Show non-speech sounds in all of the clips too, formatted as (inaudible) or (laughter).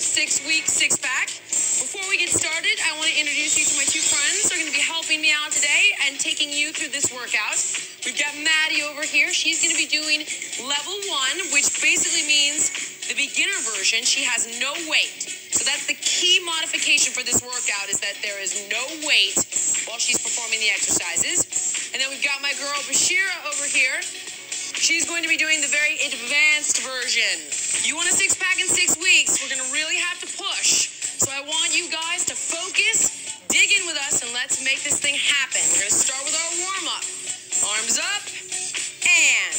six week six pack. Before we get started, I want to introduce you to my two friends. They're going to be helping me out today and taking you through this workout. We've got Maddie over here. She's going to be doing level one, which basically means the beginner version. She has no weight. So that's the key modification for this workout is that there is no weight while she's performing the exercises. And then we've got my girl Bashira over here. She's going to be doing the very advanced version. You want a six pack in six weeks? We're going to really have to push. So I want you guys to focus, dig in with us, and let's make this thing happen. We're going to start with our warm up. Arms up, and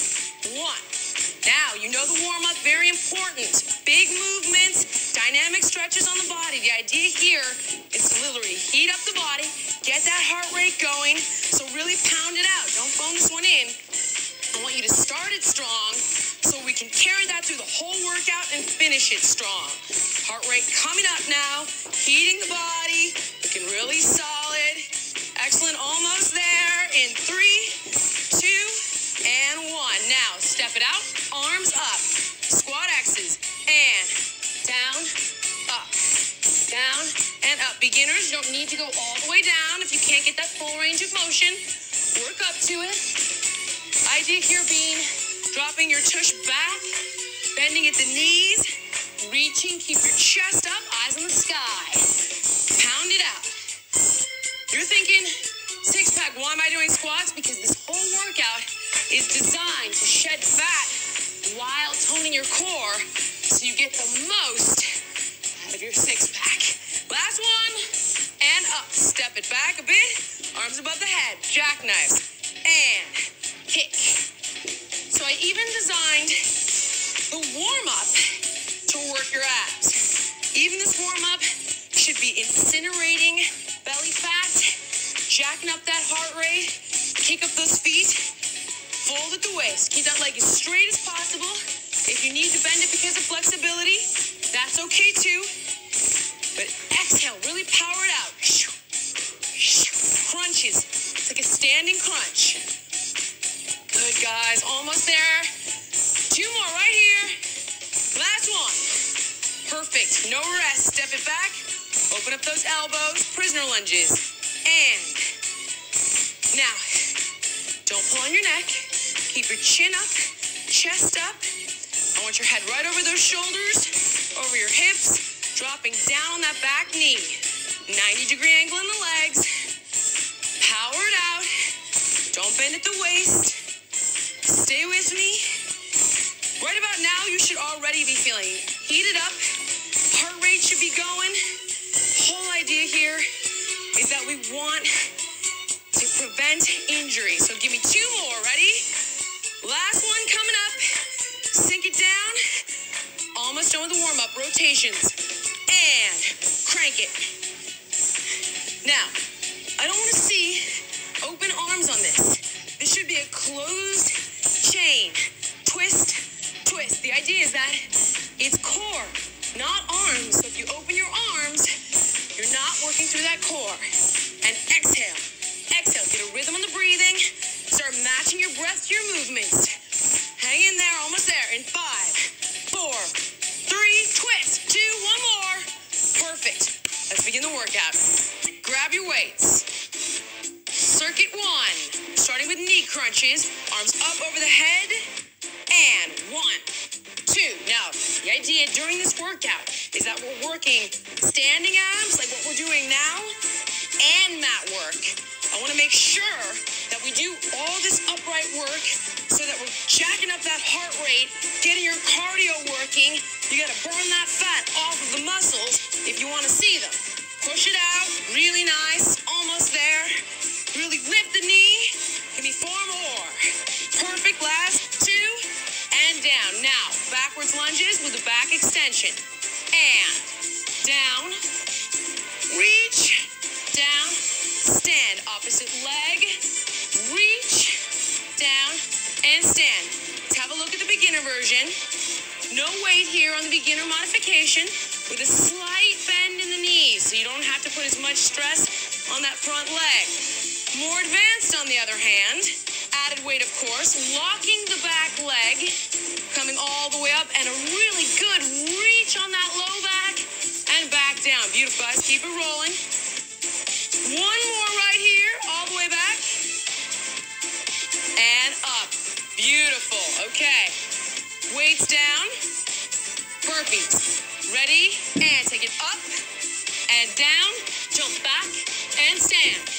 one. Now, you know the warm up, very important. Big movements, dynamic stretches on the body. The idea here is to literally heat up the body, get that heart rate going. So, really pound it out. Don't phone this one in. I want you to start it strong so we can carry that through the whole workout and finish it strong. Heart rate coming up now, heating the body, looking really solid. Excellent, almost there in three, two, and one. Now, step it out, arms up, squat X's, and down, up, down, and up. Beginners, you don't need to go all the way down if you can't get that full range of motion. Work up to it. Idea here being dropping your tush back, bending at the knees, reaching, keep your chest up, eyes on the sky. Pound it out. You're thinking, six pack, why am I doing squats? Because this whole workout is designed to shed fat while toning your core so you get the most out of your six pack. Last one, and up. Step it back a bit, arms above the head, jackknives, and kick. So I even designed the warm up to work your abs. Even this warm up should be incinerating belly fat, jacking up that heart rate, kick up those feet, fold at the waist. Keep that leg as straight as possible. If you need to bend it because of flexibility, that's okay too. But exhale, really power it out. Crunches. It's like a standing crunch. Good, guys. Almost there. Two more right here. Last one. Perfect. No rest. Step it back. Open up those elbows. Prisoner lunges. And now, don't pull on your neck. Keep your chin up, chest up. I want your head right over those shoulders, over your hips, dropping down on that back knee. 90 degree angle in the legs. Power it out. Don't bend at the waist. Stay with me. Right about now, you should already be feeling heated up. Heart rate should be going. Whole idea here is that we want to prevent injury. So give me two more. Ready? Last one coming up. Sink it down. Almost done with the warm up. Rotations. And crank it. Now, I don't want to see open arms on this. This should be a closed chain. Twist, twist. The idea is that it's core, not arms. So if you open your arms, you're not working through that core. And exhale, exhale. Get a rhythm on the breathing. Start matching your breath to your movements. Hang in there, almost there. In five, four, three, twist, two, one more. Perfect. Let's begin the workout. Grab your weights. Circuit one, starting with knee crunches, arms up over the head, and one, two. Now, the idea during this workout is that we're working standing abs, like what we're doing now, and mat work. I want to make sure that we do all this upright work so that we're jacking up that heart rate, getting your cardio working. You got to burn that fat off of the muscles if you want to see them. Push it out, really nice, almost there. Really lift the knee. Give me four more. Perfect. Last two. And down. Now, backwards lunges with a back extension. And down. Reach. Down. Stand. Opposite leg. Reach. Down. And stand. Let's have a look at the beginner version. No weight here on the beginner modification with a slight bend in the knees so you don't have to put as much stress on that front leg. More advanced, on the other hand, added weight, of course, locking the back leg, coming all the way up, and a really good reach on that low back. And back down. Beautiful, guys, keep it rolling. One more right here, all the way back. And up. Beautiful. Okay. Weights down. Burpees. Ready? And take it up and down. Jump back and stand.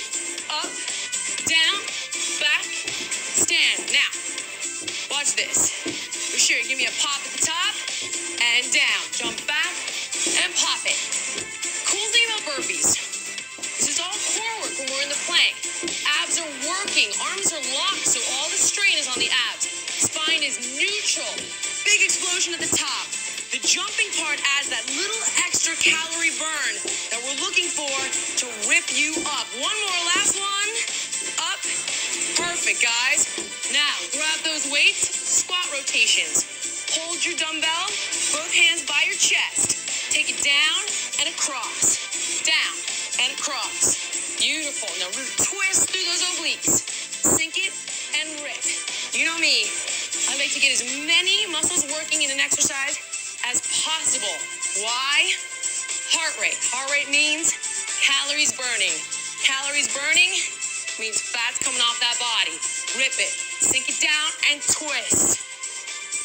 Me. I like to get as many muscles working in an exercise as possible. Why? Heart rate. Heart rate means calories burning. Calories burning means fat's coming off that body. Rip it. Sink it down and twist.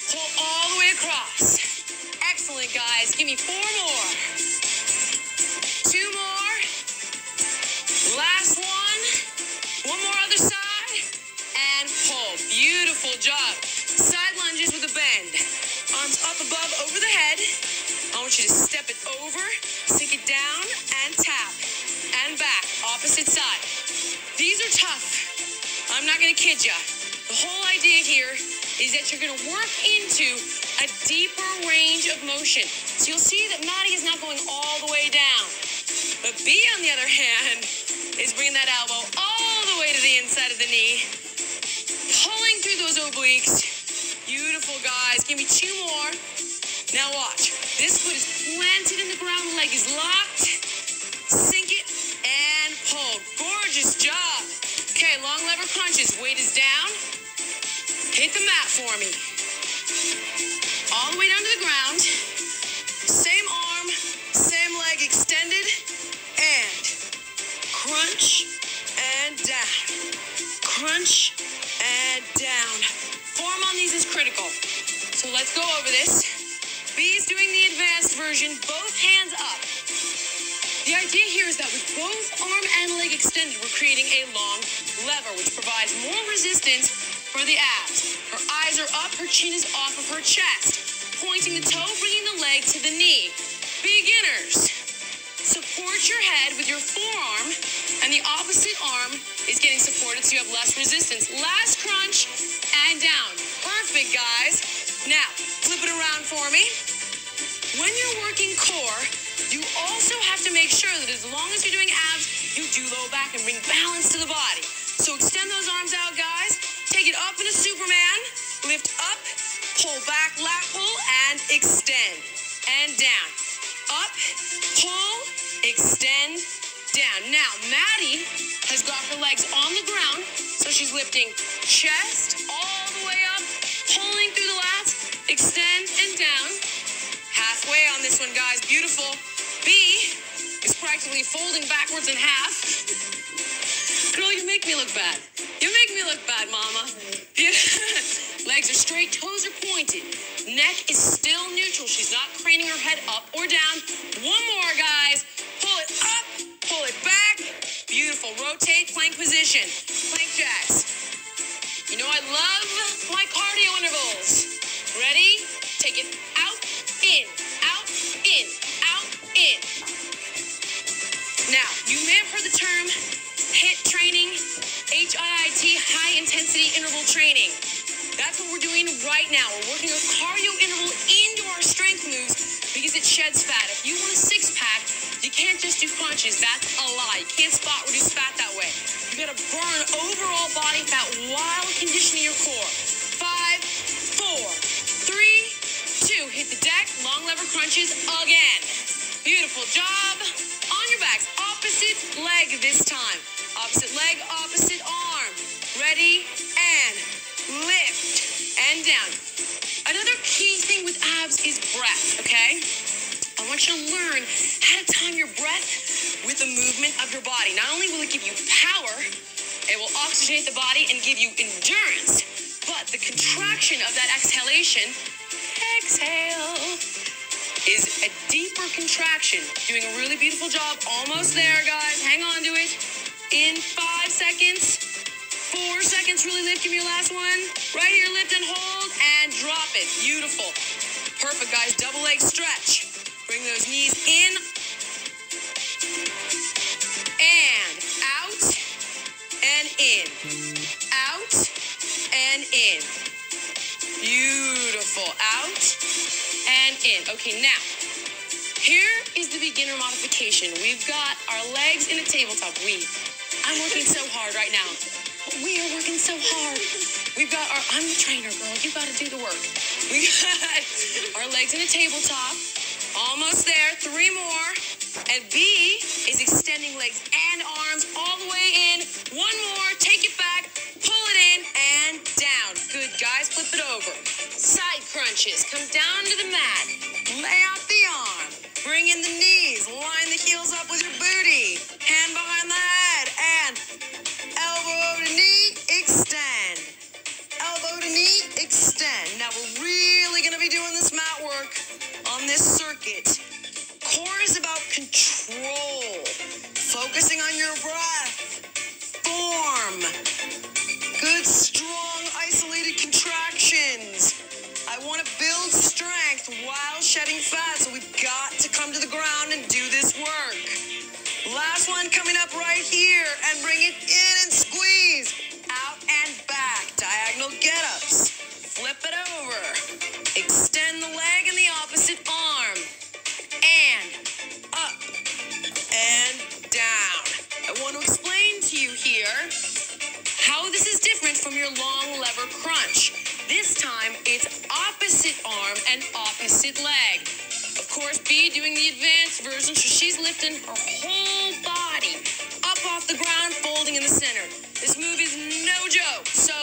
Pull all the way across. Excellent, guys. Give me four more. Side lunges with a bend. Arms up above over the head. I want you to step it over, sink it down, and tap. And back. Opposite side. These are tough. I'm not to kid ya. The whole idea here is that you're to work into a deeper range of motion. So you'll see that Maddie is not going all the way down. But B, on the other (laughs) hand, is bringing that elbow all the way to the inside of the knee, Give me two more. Now watch. This foot is planted in the ground, leg is locked. Sink it and pull. Gorgeous job. Okay, long lever crunches. Weight is down. Hit the mat for me. All the way down to the ground. Same arm, same leg extended, and crunch and down. Crunch and down. Form on these is critical. So let's go over this. B is doing the advanced version, both hands up. The idea here is that with both arm and leg extended, we're creating a long lever, which provides more resistance for the abs. Her eyes are up, her chin is off of her chest. Pointing the toe, bringing the leg to the knee. Beginners, support your head with your forearm, and the opposite arm is getting supported so you have less resistance. Last crunch and down. Perfect, guys. Now, flip it around for me. When you're working core, you also have to make sure that as long as you're doing abs, you do low back and bring balance to the body. So extend those arms out, guys. Take it up in a Superman. Lift up, pull back, lat pull, and extend. And down. Up, pull, extend, down. Now, Maddie has got her legs on the ground, so she's lifting chest extend and down. Halfway on this one, guys. Beautiful. B is practically folding backwards in half. Girl, you make me look bad. You make me look bad, mama. (laughs) Legs are straight, toes are pointed. Neck is still neutral. She's not craning her head up or down. One more, guys. Pull it up, pull it back. Beautiful. Rotate, plank position. Plank jacks. You know I love my cardio intervals. Ready? Take it out, in, out, in, out, in. Now, you may have heard the term HIIT training, H I I T, high intensity interval training. That's what we're doing right now. We're working a cardio interval into our strength moves because it sheds fat. If you want a six pack, you can't just do crunches. That's a lie. You can't spot reduce fat that way. You gotta burn overall body fat while conditioning your core. Deck. Long lever crunches again. Beautiful job. On your backs. Opposite leg this time. Opposite leg, opposite arm. Ready and lift and down. Another key thing with abs is breath, okay? I want you to learn how to time your breath with the movement of your body. Not only will it give you power, it will oxygenate the body and give you endurance, but the contraction of that exhalation, exhale, is a deeper contraction. Doing a really beautiful job. Almost there, guys. Hang on to it. In five seconds. Four seconds. Really lift. Give me your last one. Right here. Lift and hold and drop it. Beautiful. Perfect, guys. Double leg stretch. Bring those knees in and out and in. Out and in. Beautiful. Full out and in. Okay, now, here is the beginner modification. We've got our legs in a tabletop. We. I'm working so hard right now. We are working so hard. We've got our, I'm the trainer, girl. You got to do the work. We got (laughs) our legs in a tabletop. Almost there. Three more. And B is extending legs and arms all the way in. One more. Good, guys. Flip it over. Side crunches. Come down to the mat. Lay out the arm. Bring in the knees. Line the heels up off the ground, folding in the center. This move is no joke, so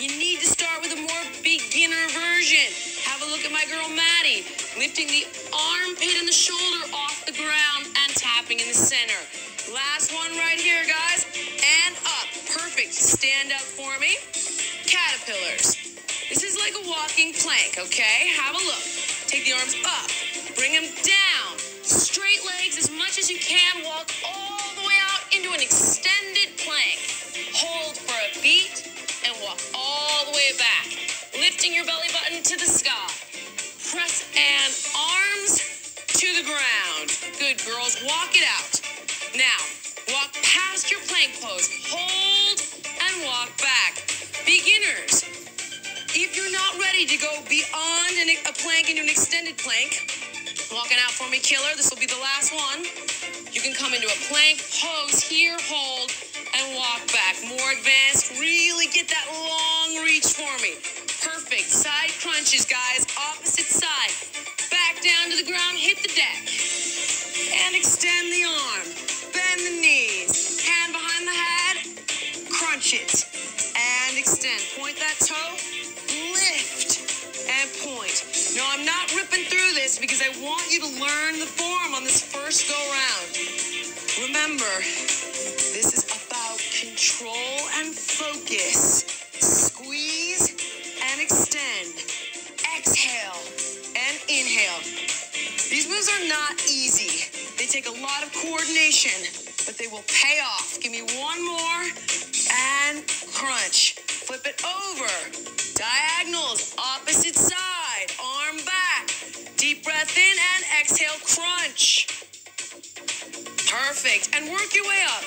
you need to start with a more beginner version. Have a look at my girl Maddie, lifting the armpit and the shoulder off the ground and tapping in the center. Last one right here, guys, and up. Perfect. Stand up for me. Caterpillars. This is like a walking plank, okay? Have a look. Take the arms up, bring them down. Straight legs as much as you can. Walk all the extended plank. Hold for a beat and walk all the way back. Lifting your belly button to the sky. Press and arms to the ground. Good girls, walk it out. Now, walk past your plank pose. Hold and walk back. Beginners, if you're not ready to go beyond an, a plank into an extended plank, walking out for me, killer. This will be the last one. You can come into a plank pose here, hold, and walk back. More advanced. Really get that long reach for me. Perfect. Side crunches, guys. Opposite side. Back down to the ground. Hit the deck. Because I want you to learn the form on this first go round. Remember, this is about control and focus. Squeeze and extend. Exhale and inhale. These moves are not easy. They take a lot of coordination, but they will pay off. Give me one more and crunch. Flip it over. Diagonals, opposite side, arm back. Deep breath in and exhale, crunch. Perfect. And work your way up.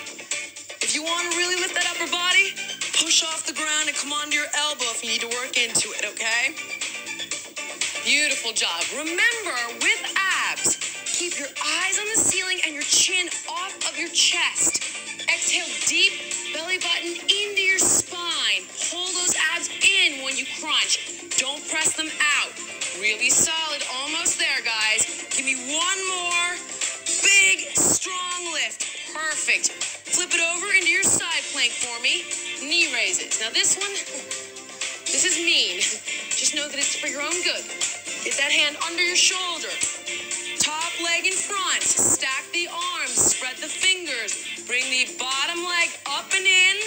If you want to really lift that upper body, push off the ground and come onto your elbow if you need to work into it, okay? Beautiful job. Remember, with abs, keep your eyes on the ceiling and your chin off of your chest. Exhale deep, belly button into you crunch. Don't press them out. Really solid. Almost there, guys. Give me one more. Big, strong lift. Perfect. Flip it over into your side plank for me. Knee raises. Now, this one, this is mean. (laughs) Just know that it's for your own good. Get that hand under your shoulder. Top leg in front. Stack the arms. Spread the fingers. Bring the bottom leg up and in,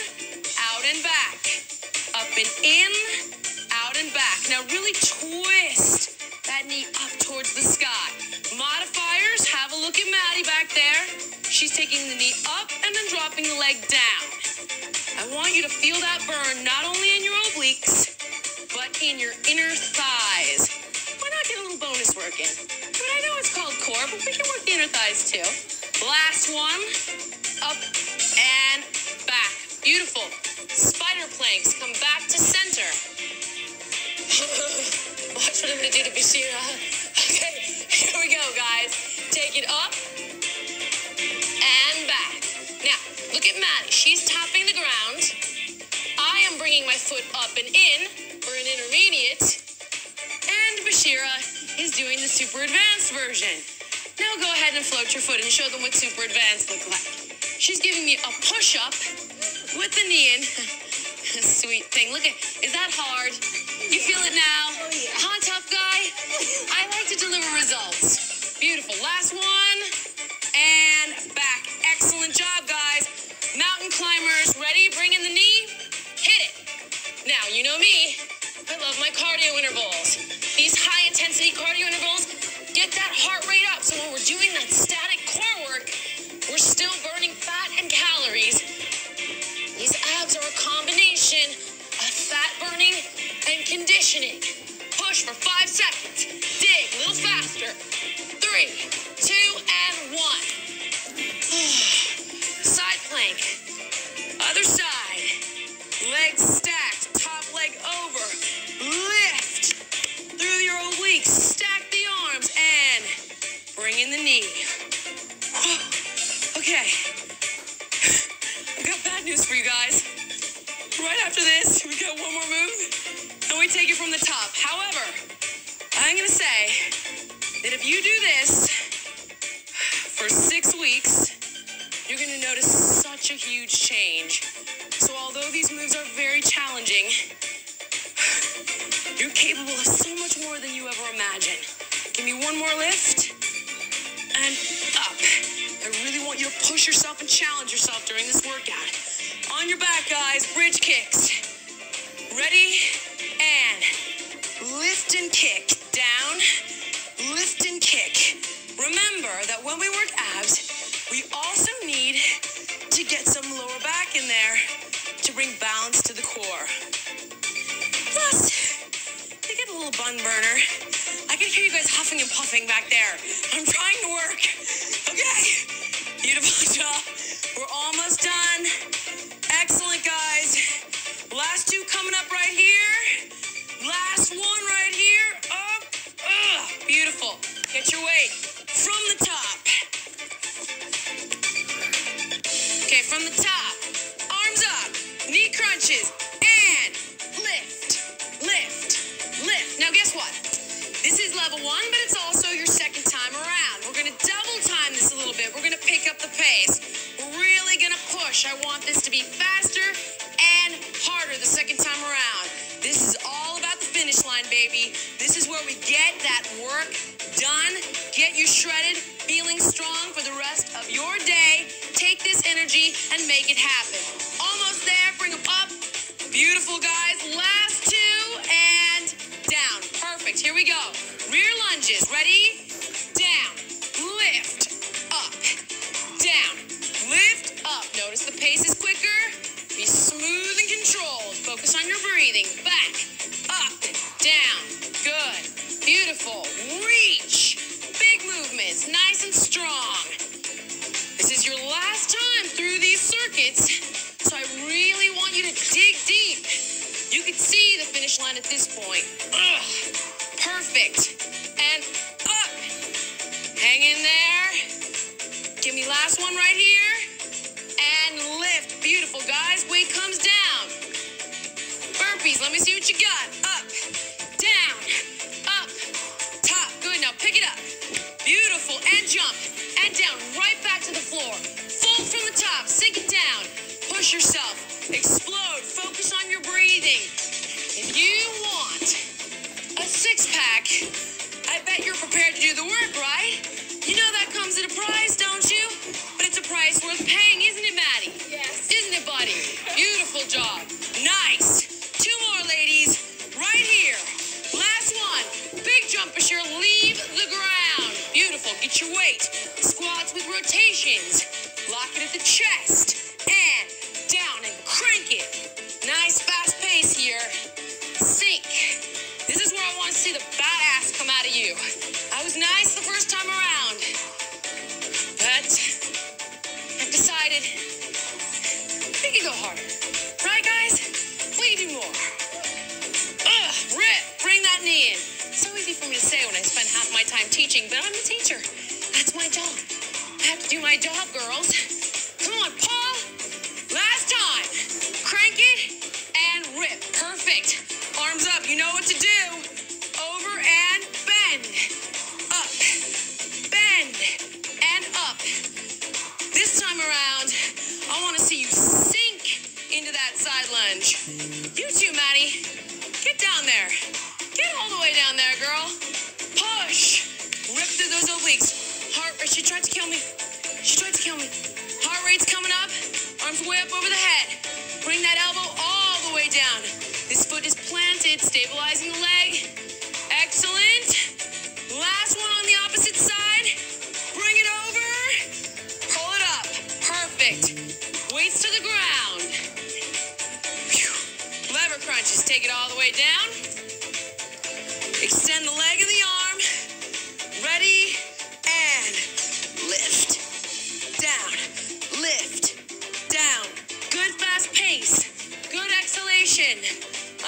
out and back. Up and in, out and back. Now really twist that knee up towards the sky. Modifiers, have a look at Maddie back there. She's taking the knee up and then dropping the leg down. I want you to feel that burn not only in your obliques, but in your inner thighs. Why not get a little bonus work in? I mean, I know it's called core, but we can work the inner thighs too. Last one, up and back. Beautiful. Planks, come back to center. (laughs) Watch what I'm gonna do to Bashira. (laughs) Okay, here we go, guys. Take it up and back. Now, look at Maddie. She's tapping the ground. I am bringing my foot up and in for an intermediate. And Bashira is doing the super advanced version. Now go ahead and float your foot and show them what super advanced look like. She's giving me a push up with the knee in. (laughs) (laughs) Sweet thing. Look at, is that hard? You feel it now? Oh, huh, tough guy? (laughs) I like to deliver results. Beautiful. Last one. And back. Excellent job, guys. Mountain climbers, ready? Bring in the knee. Hit it. Now, you know me. I love my cardio intervals. These high intensity cardio intervals get that heart rate lift and up. I really want you to push yourself and challenge yourself during this workout. On your back, guys, bridge kicks. Ready? And lift and kick. Down, lift and kick. Remember that when we work abs, we also need to get some lower back in there to bring balance to the core. Plus, you get a little bun burner. I can hear you guys huffing and puffing back there. I'm trying to work. Okay. Beautiful (laughs) job. We're almost done. Excellent, guys. Last two coming up right here. Last one right here. Up. Ugh. Beautiful. Get your weight from the top. Okay, from the top. Gonna. I want this to be faster and harder the second time around. This is all about the finish line, baby. This is where we get that work done, get you shredded, feeling strong for the rest of your day. Take this energy and make it happen. Almost there. Bring them up. Beautiful, guys. Last two and down. Perfect. Here we go. Rear lunges. Ready? Reach. Big movements. Nice and strong. This is your last time through these circuits, so I really want you to dig deep. You can see the finish line at this point. Ugh, perfect. And up. Hang in there. Give me last one right here. And lift. Beautiful, guys. Weight comes down. Burpees. Let me see what you got. Up, Push yourself. Explode. Focus on your breathing. If you want a six pack, I bet you're prepared to do the work, right? You know that comes at a price, don't you? But it's a price worth paying, isn't it, Maddie? Yes. Isn't it, buddy? Beautiful job. Nice. Two more, ladies. Right here. Last one. Big jump, Bashir. Leave the ground. Beautiful. Get your weight. Squats with rotations. Lock it at the chest. We go harder. Right, guys? We do more. Ugh, Rip, bring that knee in. So easy for me to say when I spend half my time teaching, but I'm the teacher. That's my job. I have to do my job, girls. Up over the head. Bring that elbow all the way down. This foot is planted, stabilizing the leg. Excellent. Last one on the opposite side. Bring it over. Pull it up. Perfect. Weights to the ground. Phew. Lever crunches. Take it all the way down. Extend the leg and the arm. Ready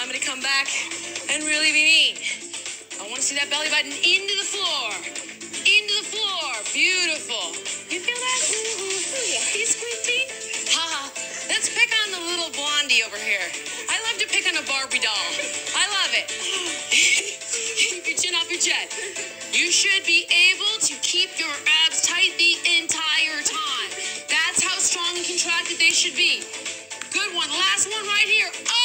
I'm to come back and really be mean. I want to see that belly button into the floor. Into the floor. Beautiful. You feel that? Ooh, ooh, ooh, yeah. He's squinting. Ha ha. Let's pick on the little blondie over here. I love to pick on a Barbie doll. I love it. (gasps) keep your chin off your chest. You should be able to keep your abs tight the entire time. That's how strong and contracted they should be. Good one. Last one right here. Up.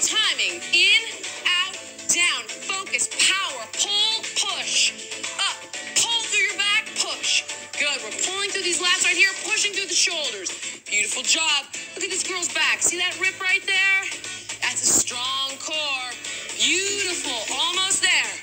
Timing. In. Out. Down. Focus. Power. Pull. Push. Up. Pull through your back. Push. Good. We're pulling through these lats right here. Pushing through the shoulders. Beautiful job. Look at this girl's back. See that rip right there? That's a strong core. Beautiful. Almost there.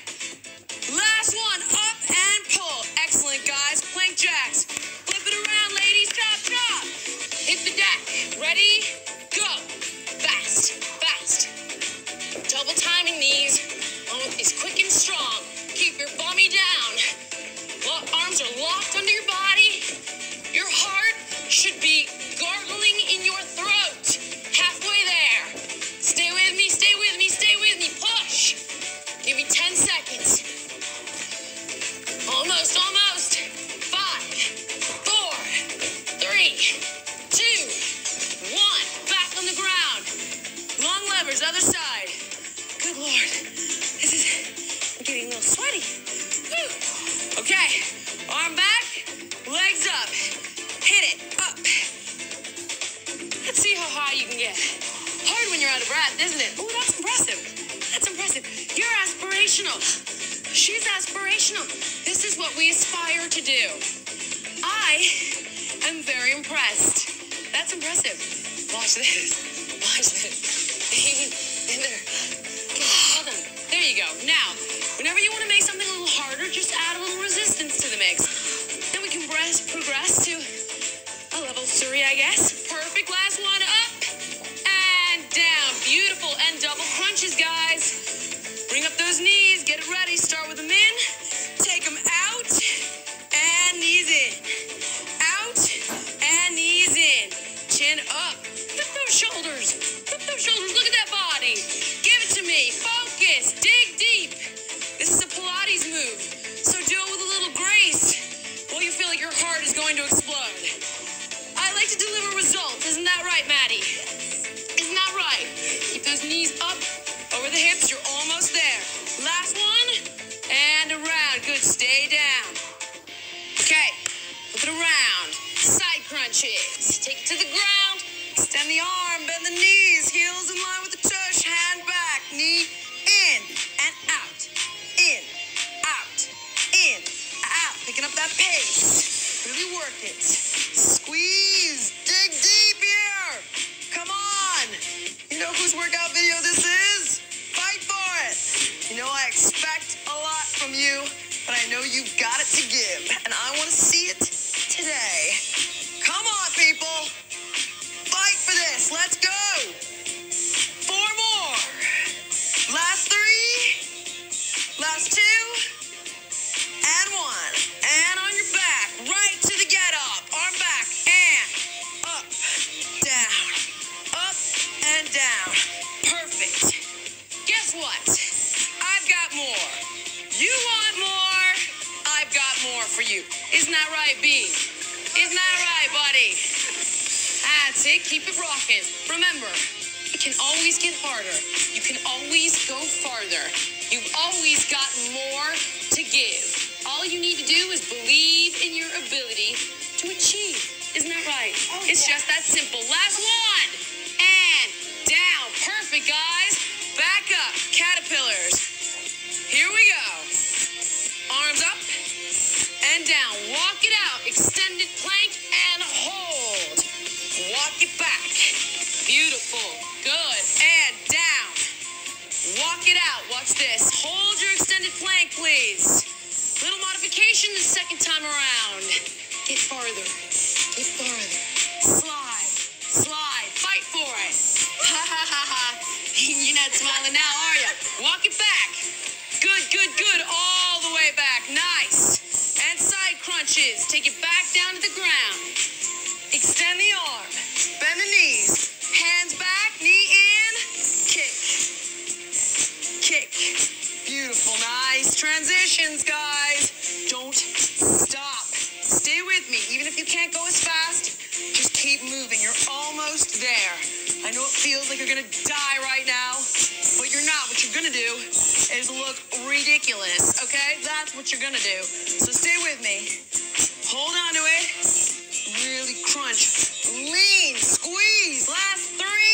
Long other side. Good Lord. This is getting a little sweaty. Whew. Okay. Arm back, legs up. Hit it. Up. Let's see how high you can get. Hard when you're out of breath, isn't it? Oh, that's impressive. That's impressive. You're aspirational. She's aspirational. This is what we aspire to do. I am very impressed. That's impressive. Watch this. Watch this. Now, whenever you want to make something a little harder, just add a little resistance to the mix. Then we can progress, to a level three, I guess. Perfect. Last one in the arm. That's two. And one. And on your back. Right to the get up. Arm back. And up, down, up, and down. Perfect. Guess what? I've got more. You want more? I've got more for you. Isn't that right, B? Isn't that right, buddy? That's it. Keep it rocking. Remember, it can always get harder. You can always go farther. You've always got more to give. All you need to do is believe in your ability to achieve. Isn't that right? Oh, it's just that simple. Last one. And down. Perfect, guys. Back up. Caterpillars. Here we go. Arms up and down. Walk it out. Extended plank and hold. Walk it back. Beautiful. Good. And down. Walk it out. Watch this. Hold your extended plank, please. Little modification the second time around. Get farther. Get farther. Slide. look ridiculous, okay? That's what you're gonna do. So stay with me. Hold on to it. Really crunch. Lean. Squeeze. Last three.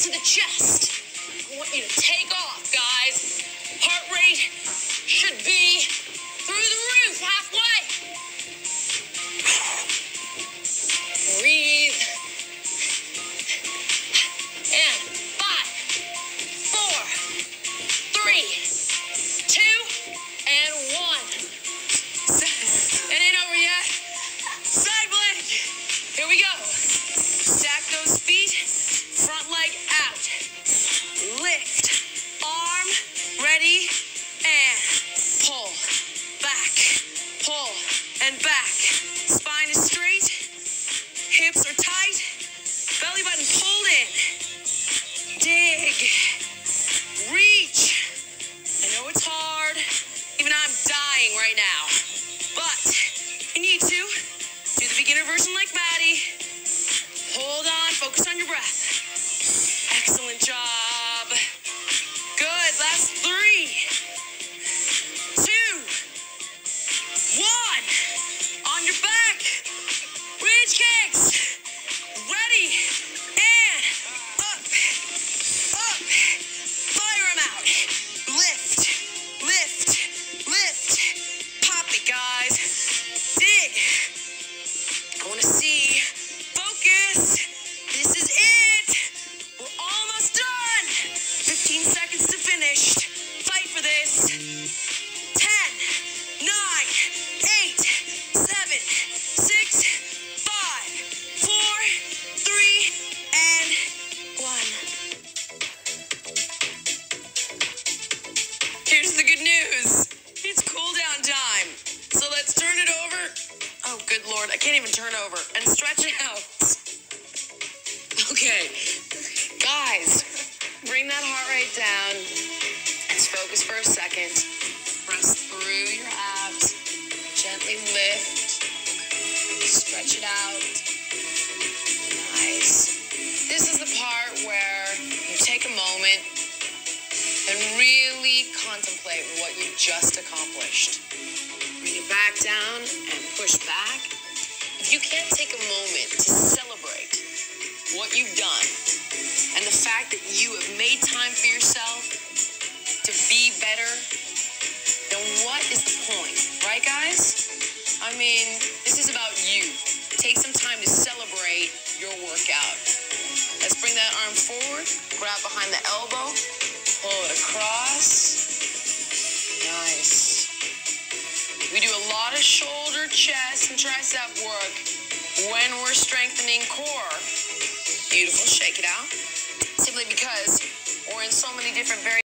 to the chest. I want you to take off, guys. Heart rate should be breath. That heart rate down. Let's focus for a second. Press through your abs. Gently lift. Stretch it out. Nice. This is the part where you take a moment and really contemplate what you just accomplished. Bring it back down and push back. If you can't take a moment to celebrate what you've done and the fact that you have made time for yourself to be better, then what is the point, right, guys? I mean, this is about you. Take some time to celebrate your workout. Let's bring that arm forward, grab behind the elbow, pull it across. Nice. We do a lot of shoulder, chest, and tricep work when we're strengthening core. Beautiful. Shake it out. Simply because we're in so many different variations.